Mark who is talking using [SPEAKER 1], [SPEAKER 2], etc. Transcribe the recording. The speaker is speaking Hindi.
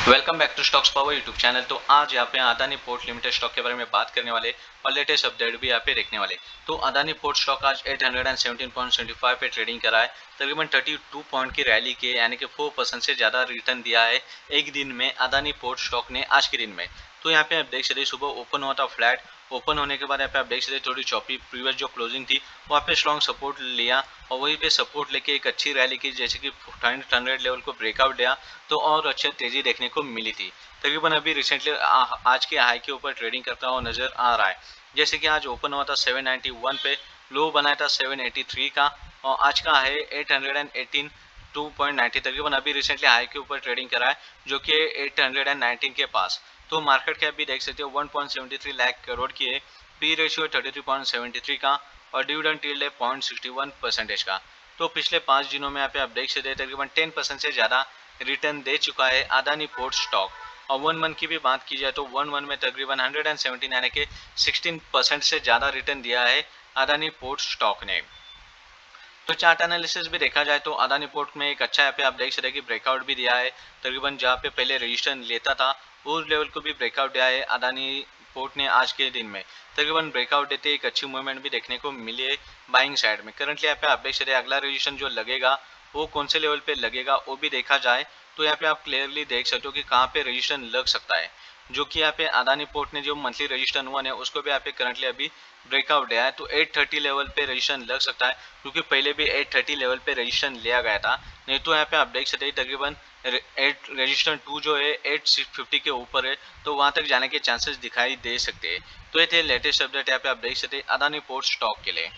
[SPEAKER 1] Welcome back to Stocks Power YouTube channel तो आज यहाँ पे अदानी पोर्ट लिमिटेड स्टॉक के बारे में बात करने वाले और लेटेस्ट अपडेट भी यहाँ पे देखने वाले। तो अदानी पोर्ट स्टॉक आज 817.75 पे ट्रेडिंग करा है। तकरीबन 32 पॉइंट की रैली के यानी कि 4 परसेंट से ज़्यादा रिटर्न दिया है एक दिन में अदानी पोर्ट स्टॉक ने आज के दिन में। तो यहाँ पे आप देख सकते सुबह ओपन हुआ था फ्लैट ओपन होने के बाद यहाँ पे आप देख सकते थोड़ी चौपी प्रीवियस जो क्लोजिंग थी, वहाँ पे स्ट्रॉन्ग सपोर्ट लिया और वहीं पे सपोर्ट लेके एक अच्छी रैली की, जैसे कि हंड्रेड लेवल को ब्रेकआउट दिया तो और अच्छी तेज़ी देखने को मिली थी। तकरीबन अभी रिसेंटली आज के हाई के ऊपर ट्रेडिंग करता हुआ नज़र आ रहा है। जैसे कि आज ओपन हुआ था 791 पे लो बनाया था 783 का और आज का है 818 2.90 तकरीबन अभी रिसेंटली हाई के ऊपर ट्रेडिंग करा है, जो कि 819 के पास। तो मार्केट कैप भी देख सकते हो 1.73 लाख करोड़ की है। पी रेशियो 33.73 का और डिविडेंड टील्ड है पॉइंट परसेंटेज का। तो पिछले पाँच दिनों में यहाँ पे आप देख सकते हैं, तकरीबन टेन परसेंट से ज़्यादा रिटर्न दे चुका है अदानी पोर्ट स्टॉक और वन मंथ की भी बात की जाए तो वन मंथ में तकरीबन हंड्रेड एंड सेवेंटी यानी कि सिक्सटीन परसेंट से ज़्यादा रिटर्न दिया है अदानी पोर्ट स्टॉक ने। तो चार्ट एनालिसिस भी देखा जाए तो अदानी पोर्ट में एक अच्छा यहाँ पे आप देख सकते हैं कि ब्रेकआउट भी दिया है। तकरीबन जहाँ पे पहले रजिस्टर लेता था उस लेवल को भी ब्रेकआउट दिया है अदानी पोर्ट ने आज के दिन में। तकरीबन ब्रेकआउट देते एक अच्छी मूवमेंट भी देखने को मिली है बाइंग साइड में। करंटली यहाँ पे आप देख सकते अगला रिजिशन जो लगेगा, वो कौन से लेवल पे लगेगा, वो भी देखा जाए। तो यहाँ पे आप क्लियरली देख सकते हो कि कहाँ पे रजिस्ट्रेशन लग सकता है। जो कि यहाँ पे अदानी पोर्ट ने जो मंथली रजिस्ट्रेशन हुआ है उसको भी यहाँ पे करंटली अभी ब्रेकआउट दिया है। तो 830 लेवल पे रजिस्ट्रेशन लग सकता है, क्योंकि पहले भी 830 लेवल पे रजिस्ट्रेशन लिया गया था। नहीं तो यहाँ पे आप देख सकते हैं तकरीबन एट रजिस्टर टू जो है एट फिफ्टी के ऊपर है तो वहाँ तक जाने के चांसेस दिखाई दे सकते हैं। तो ये थे लेटेस्ट अपडेट यहाँ पे आप देख सकते हैं, अदानी पोर्ट स्टॉक के लिए।